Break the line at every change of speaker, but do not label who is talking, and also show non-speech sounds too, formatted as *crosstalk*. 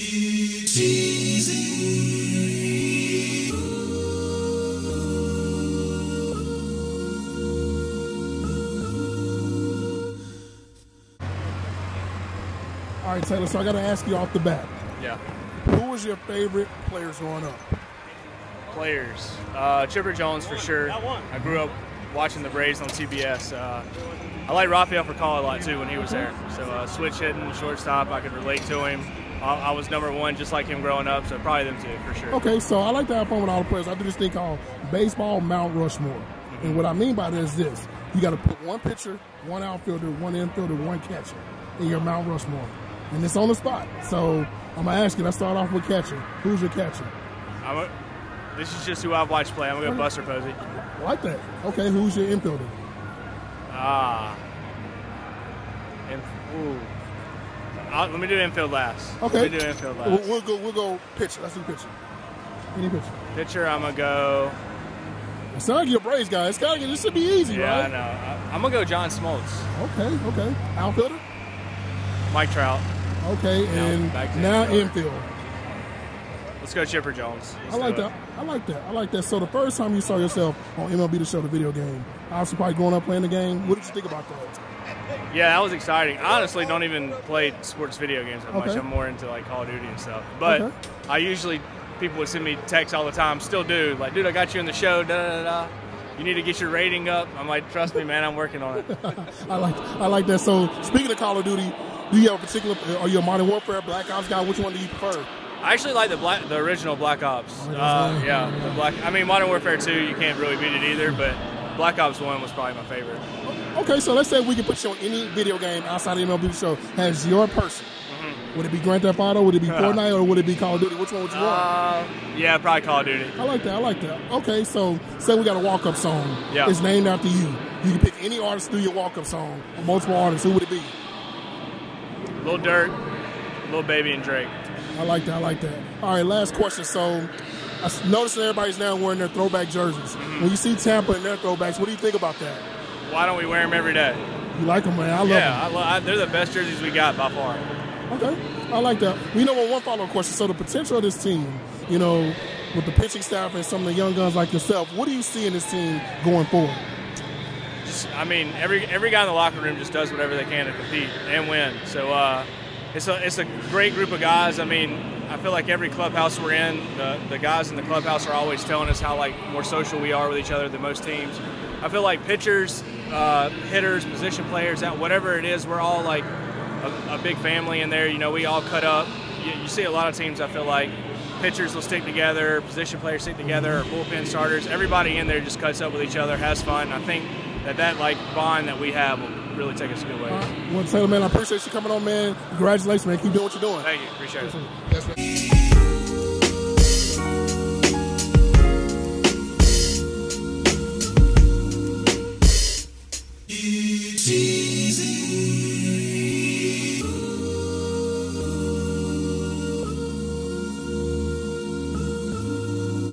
All right, Taylor. So I got to ask you off the bat.
Yeah.
Who was your favorite players growing up?
Players. Uh, Chipper Jones for sure. I grew up watching the Braves on TBS. Uh, I like Rafael Furcal a lot too when he was there. So uh, switch hitting, shortstop, I could relate to him. I, I was number one just like him growing up, so probably them two for sure.
Okay, so I like to have fun with all the players. I do this thing called baseball Mount Rushmore. And what I mean by this is this. You got to put one pitcher, one outfielder, one infielder, one catcher in your Mount Rushmore. And it's on the spot. So I'm going to ask you, let's start off with catcher. Who's your catcher?
I'm a, this is just who I've watched play. I'm going to go Buster Posey.
I like that. Okay, who's your infielder?
Ah. And, ooh. I'll, let me do infield last.
Okay.
Let me do infield last.
We'll, we'll go. We'll go pitcher. Let's do pitcher. Any pitcher.
Pitcher, I'm to go.
It sounds like you're a Braves guy. It's gotta, this should be easy,
Yeah,
right?
I know. I, I'm going to go John Smoltz.
Okay, okay. Outfielder.
Mike Trout.
Okay,
Now
and now
infield. Let's go Chipper Jones. Let's
I like
do it.
that. I like that. I like that. So the first time you saw yourself on MLB The Show, the video game, obviously probably growing up playing the game. What did you think about that?
Yeah, that was exciting. I honestly don't even play sports video games that much. I'm more into like Call of Duty and stuff. But
Okay.
I usually people would send me texts all the time. Still do. Like, dude, I got you in the show. Da da da. da. You need to get your rating up. I'm like, trust me, man. I'm working on it. *laughs*
I like I like that. So speaking of Call of Duty, do you have a particular? Are you a Modern Warfare, Black Ops guy? Which one do you prefer?
I actually like the black, the original Black Ops.
Oh,
Uh, yeah,
Yeah.
the Black. I mean, Modern Warfare 2, you can't really beat it either. But Black Ops 1 was probably my favorite.
Okay, so let's say we could put you on any video game outside of MLB Show as your person.
Mm-hmm.
Would it be Grand Theft Auto? Would it be *laughs* Fortnite? Or would it be Call of Duty? Which one would you want?
Uh, yeah, probably Call of Duty.
I like that. I like that. Okay, so say we got a walk up song.
Yeah.
It's named after you. You can pick any artist to do your walk up song, or multiple artists. Who would it be?
Lil Durk, Lil Baby, and Drake.
I like that. I like that. All right, last question. So I noticed that everybody's now wearing their throwback jerseys.
Mm-hmm.
When you see Tampa in their throwbacks, what do you think about that?
Why don't we wear them every day?
You like them, man? I love
Yeah, I lo- they're the best jerseys we got by far.
Okay, I like that. We know one follow up question. So the potential of this team, you know, with the pitching staff and some of the young guns like yourself, what do you see in this team going forward?
Just, I mean, every every guy in the locker room just does whatever they can to compete and win. So uh, it's a it's a great group of guys. I mean, I feel like every clubhouse we're in, the the guys in the clubhouse are always telling us how like more social we are with each other than most teams. I feel like pitchers, uh, hitters, position players, that whatever it is, we're all like a, a big family in there. You know, we all cut up. You, you see a lot of teams. I feel like pitchers will stick together, position players stick together, or bullpen starters. Everybody in there just cuts up with each other, has fun. I think that that like bond that we have really take us a good way.
Right, well, Taylor, man, I appreciate you coming on, man. Congratulations, man. Keep doing what you're doing.
Thank you, appreciate it.